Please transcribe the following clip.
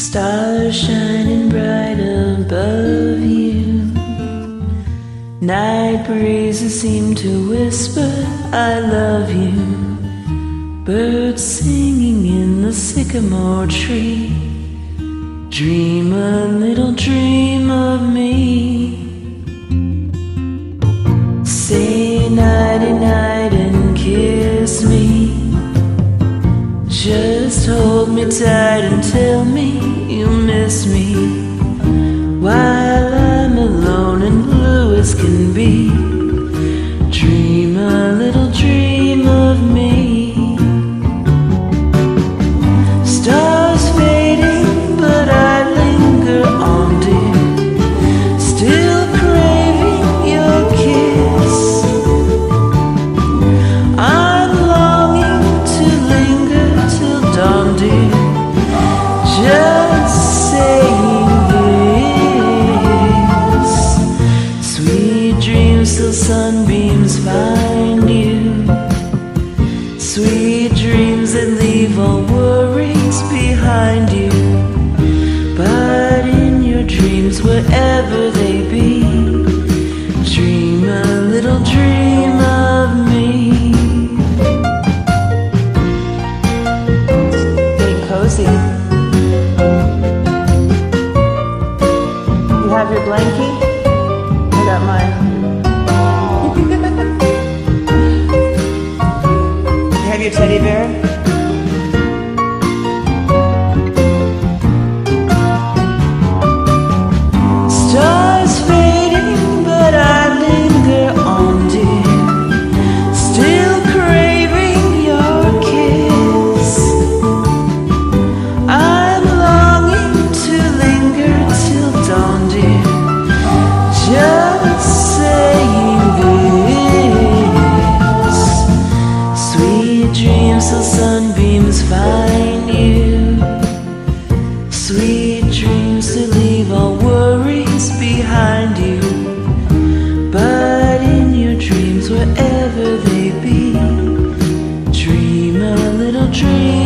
Stars shining bright above you. Night breezes seem to whisper, I love you. Birds singing in the sycamore tree. Dream a little dream of me. Say nighty night and kiss me. Just hold me tight and tell me you miss me Sweet dreams that leave all worries behind you. But in your dreams, wherever they be, have your teddy bear? find you. Sweet dreams to leave all worries behind you. But in your dreams, wherever they be, dream a little dream.